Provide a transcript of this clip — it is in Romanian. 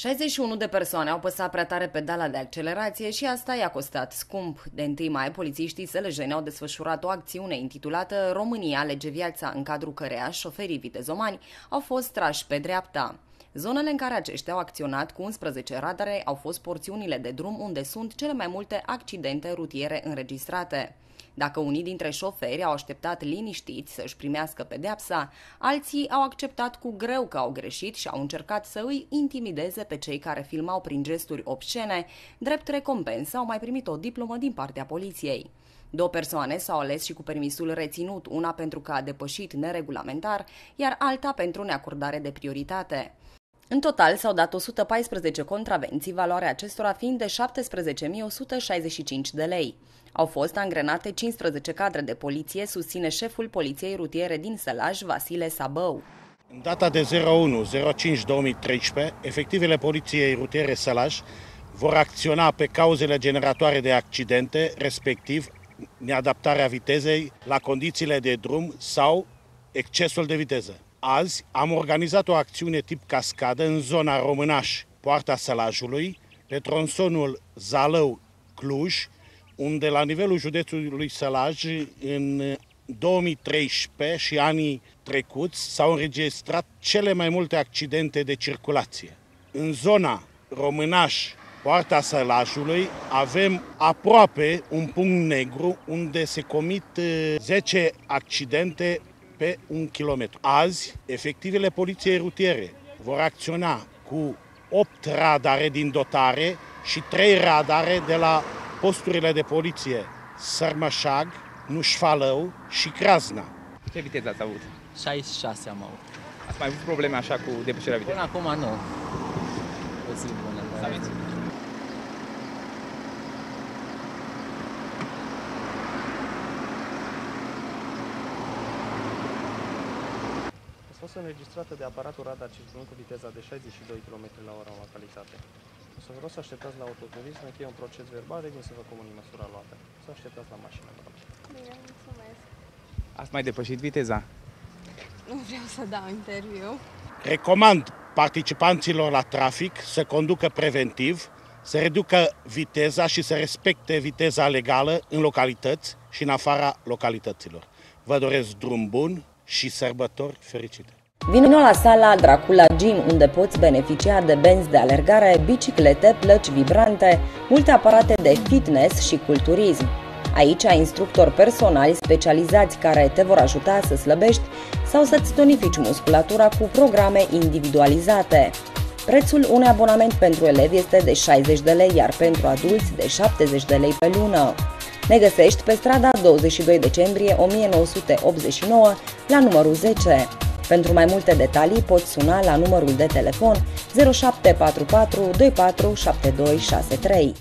61 de persoane au păsat prea tare pedala de accelerație și asta i-a costat scump. De 1 mai, polițiștii sălăjeni au desfășurat o acțiune intitulată România lege viața, în cadrul căreia șoferii vitezomani au fost trași pe dreapta. Zonele în care aceștia au acționat cu 11 radare au fost porțiunile de drum unde sunt cele mai multe accidente rutiere înregistrate. Dacă unii dintre șoferi au așteptat liniștiți să-și primească pedeapsa, alții au acceptat cu greu că au greșit și au încercat să îi intimideze pe cei care filmau prin gesturi obscene, drept recompensă au mai primit o diplomă din partea poliției. Două persoane s-au ales și cu permisul reținut, una pentru că a depășit neregulamentar, iar alta pentru neacordare de prioritate. În total s-au dat 114 contravenții, valoarea acestora fiind de 17.165 de lei. Au fost angrenate 15 cadre de poliție, susține șeful Poliției Rutiere din Sălaj, Vasile Sabău. În data de 01-05-2013, efectivele Poliției Rutiere Sălaj vor acționa pe cauzele generatoare de accidente, respectiv neadaptarea vitezei la condițiile de drum sau excesul de viteză. Azi am organizat o acțiune tip cascadă în zona Românaș, Poarta Sălajului, pe tronsonul Zalău-Cluj, unde la nivelul județului Sălaj în 2013 și anii trecuți s-au înregistrat cele mai multe accidente de circulație. În zona Românaș, Poarta Sălajului, avem aproape un punct negru unde se comit 10 accidente pe un kilometru. Azi, efectivele poliției rutiere vor acționa cu 8 radare din dotare și 3 radare de la posturile de poliție Sărmășag, Nușfalău și Crasna. Ce viteză ați avut? 66 am avut. Ați mai avut probleme așa cu depășirea vitezei? Până acum nu. O zi bună. Să aveți. A fost înregistrată de aparatul radar circulând cu viteza de 62 km la oră în localitate. O să vă rog să așteptați la autoturism, încheie un proces verbal, revin să vă comunic măsura luată. Să așteptați la mașină, vă rog. Bine, mulțumesc. Ați mai depășit viteza? Nu vreau să dau interviu. Recomand participanților la trafic să conducă preventiv, să reducă viteza și să respecte viteza legală în localități și în afara localităților. Vă doresc drum bun și sărbători fericite! Vino la sala Dracula Gym, unde poți beneficia de benzi de alergare, biciclete, plăci vibrante, multe aparate de fitness și culturism. Aici ai instructori personali specializați care te vor ajuta să slăbești sau să-ți tonifici musculatura cu programe individualizate. Prețul unui abonament pentru elevi este de 60 de lei, iar pentru adulți de 70 de lei pe lună. Ne găsești pe strada 22 decembrie 1989 la numărul 10. Pentru mai multe detalii poți suna la numărul de telefon 0744 24 7263.